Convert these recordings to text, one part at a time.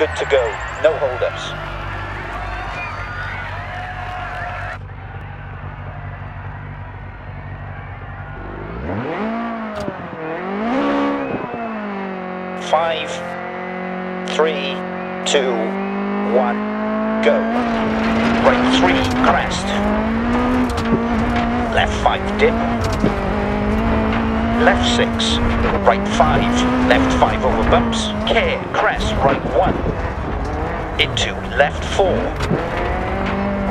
good to go. No holdups. Five, three, two, one, go. Right three, crest. Left five, dip. Left six, right five, left five over bumps. Care, crest, right one. Into left four.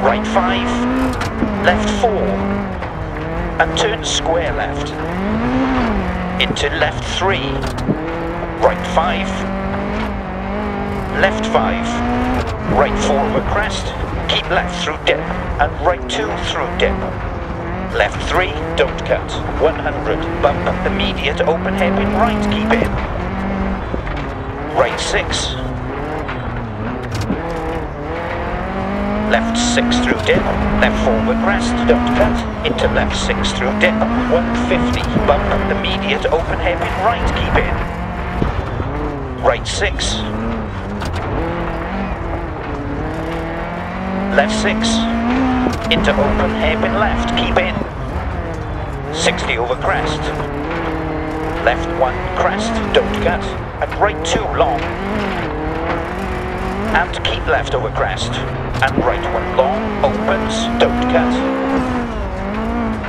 Right five, left four. And turn square left. Into left three. Right five, left five, right four over crest, keep left through dip, and right two through dip. Left three, don't cut, 100, bump, immediate open hairpin right, keep in. Right six. Left six through dip, left forward crest, don't cut, into left six through dip, 150, bump, immediate open hairpin right, keep in. Right six, left six, into open hairpin left, keep in, 60 over crest, left one crest, don't cut, and right two long, and keep left over crest, and right one long, opens, don't cut,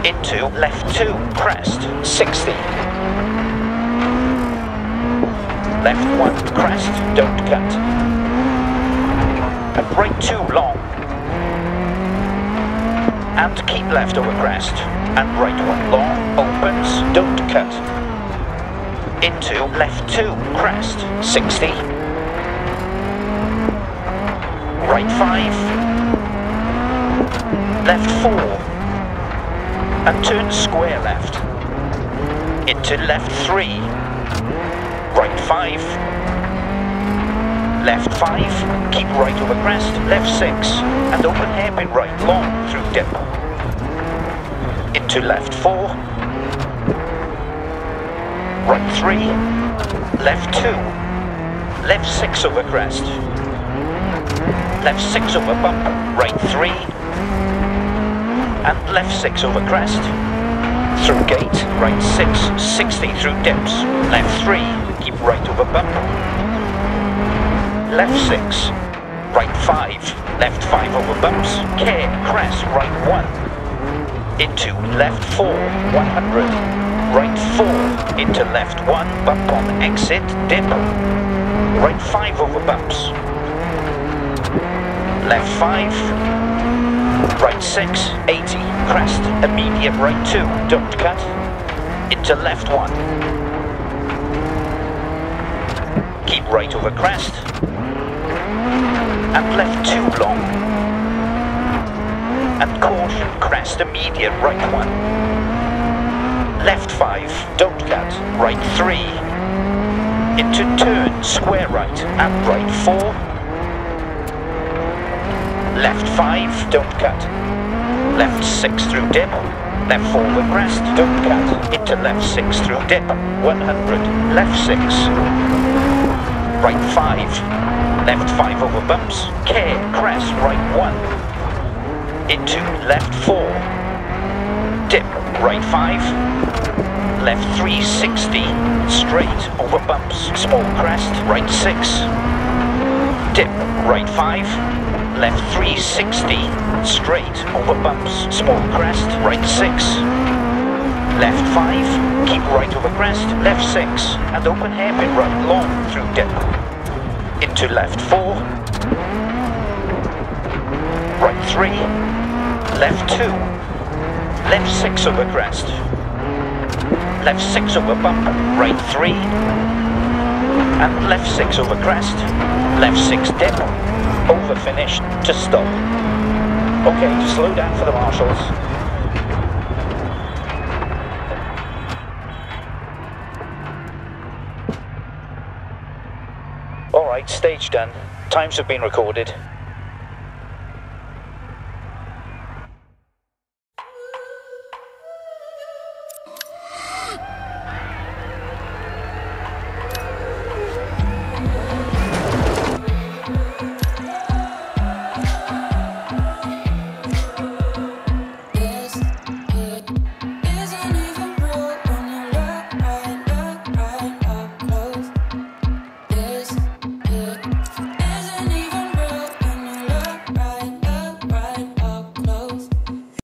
into left two crest, 60, left one crest, don't cut. And right two long. And keep left over crest. And right one long, opens, don't cut. Into left two crest, 60. Right five. Left four. And turn square left. Into left three right five, left five, keep right over crest, left six, and open hairpin right long through dip. Into left four, right three, left two, left six over crest, left six over bump, right three, and left six over crest. Through gate, right 6, 60 through dips, left 3, keep right over bump. Left 6, right 5, left 5 over bumps, care, crest, right 1. Into left 4, 100, right 4, into left 1, bump on exit, dip. Right 5 over bumps. Left 5, Right 6, 80, crest, immediate right 2, don't cut. Into left 1. Keep right over crest. And left 2 long. And caution, crest, immediate right 1. Left 5, don't cut, right 3. Into turn, square right, and right 4 Left 5, don't cut. Left 6 through dip. Left 4 with crest, don't cut. Into left 6 through dip. 100. Left 6. Right 5. Left 5 over bumps. Care, crest, right 1. Into left 4. Dip, right 5. Left 360. Straight over bumps. Small crest, right 6. Dip, right 5 left 360, straight, over bumps, small crest, right 6, left 5, keep right over crest, left 6, and open hairpin right long through dip, into left 4, right 3, left 2, left 6 over crest, left 6 over bump, right 3, and left 6 over crest, left 6 dip, over finish to stop. Okay, slow down for the marshals. Alright, stage done. Times have been recorded.